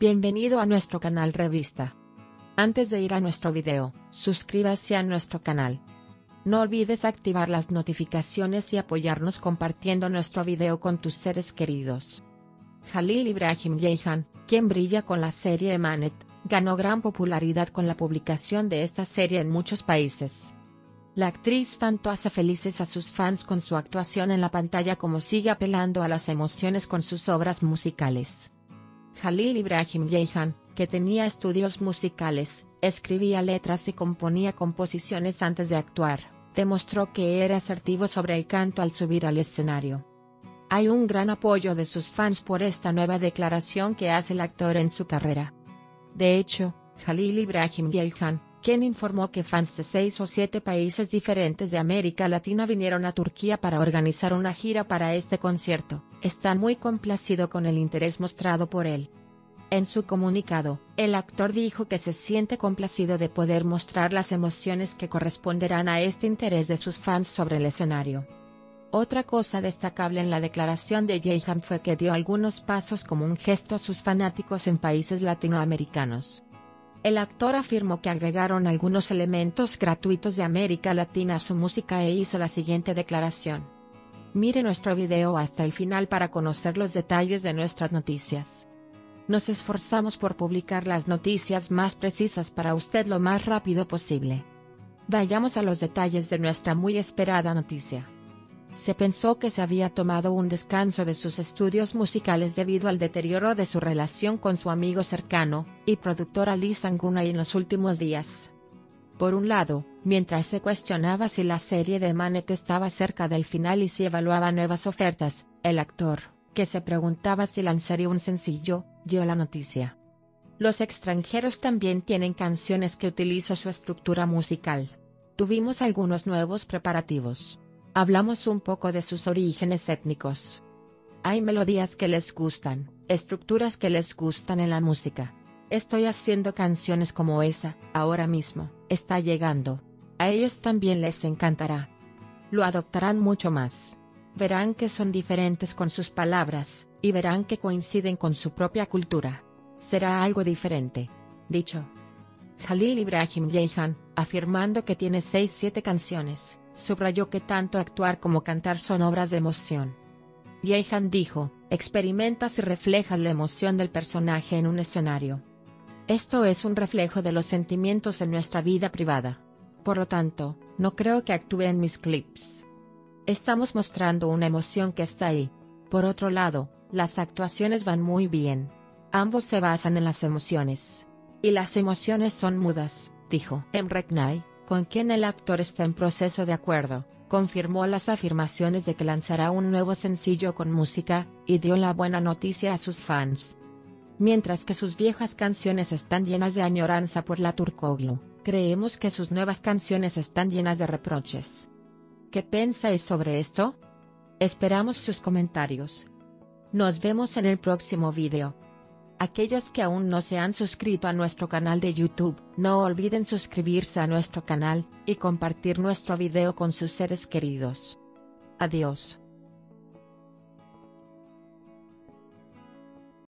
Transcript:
Bienvenido a nuestro canal Revista. Antes de ir a nuestro video, suscríbase a nuestro canal. No olvides activar las notificaciones y apoyarnos compartiendo nuestro video con tus seres queridos. Jalil Ibrahim Yehan, quien brilla con la serie Emanet, ganó gran popularidad con la publicación de esta serie en muchos países. La actriz Fanto hace felices a sus fans con su actuación en la pantalla como sigue apelando a las emociones con sus obras musicales. Jalil Ibrahim Yehan, que tenía estudios musicales, escribía letras y componía composiciones antes de actuar, demostró que era asertivo sobre el canto al subir al escenario. Hay un gran apoyo de sus fans por esta nueva declaración que hace el actor en su carrera. De hecho, Jalil Ibrahim Yehan, quien informó que fans de seis o siete países diferentes de América Latina vinieron a Turquía para organizar una gira para este concierto, está muy complacido con el interés mostrado por él. En su comunicado, el actor dijo que se siente complacido de poder mostrar las emociones que corresponderán a este interés de sus fans sobre el escenario. Otra cosa destacable en la declaración de Jehan fue que dio algunos pasos como un gesto a sus fanáticos en países latinoamericanos. El actor afirmó que agregaron algunos elementos gratuitos de América Latina a su música e hizo la siguiente declaración. Mire nuestro video hasta el final para conocer los detalles de nuestras noticias. Nos esforzamos por publicar las noticias más precisas para usted lo más rápido posible. Vayamos a los detalles de nuestra muy esperada noticia. Se pensó que se había tomado un descanso de sus estudios musicales debido al deterioro de su relación con su amigo cercano y productor Ali Sangunay en los últimos días. Por un lado, mientras se cuestionaba si la serie de Manet estaba cerca del final y si evaluaba nuevas ofertas, el actor, que se preguntaba si lanzaría un sencillo, dio la noticia. Los extranjeros también tienen canciones que utilizan su estructura musical. Tuvimos algunos nuevos preparativos. Hablamos un poco de sus orígenes étnicos. Hay melodías que les gustan, estructuras que les gustan en la música. Estoy haciendo canciones como esa, ahora mismo, está llegando. A ellos también les encantará. Lo adoptarán mucho más. Verán que son diferentes con sus palabras, y verán que coinciden con su propia cultura. Será algo diferente. Dicho. Jalil Ibrahim Yehan, afirmando que tiene 6-7 canciones, subrayó que tanto actuar como cantar son obras de emoción. Yehan dijo, experimentas y reflejas la emoción del personaje en un escenario. Esto es un reflejo de los sentimientos en nuestra vida privada. Por lo tanto, no creo que actúe en mis clips. Estamos mostrando una emoción que está ahí. Por otro lado, las actuaciones van muy bien. Ambos se basan en las emociones. Y las emociones son mudas, dijo Emre Knight con quien el actor está en proceso de acuerdo, confirmó las afirmaciones de que lanzará un nuevo sencillo con música, y dio la buena noticia a sus fans. Mientras que sus viejas canciones están llenas de añoranza por la Turcoglu, creemos que sus nuevas canciones están llenas de reproches. ¿Qué pensáis sobre esto? Esperamos sus comentarios. Nos vemos en el próximo video. Aquellos que aún no se han suscrito a nuestro canal de YouTube, no olviden suscribirse a nuestro canal, y compartir nuestro video con sus seres queridos. Adiós.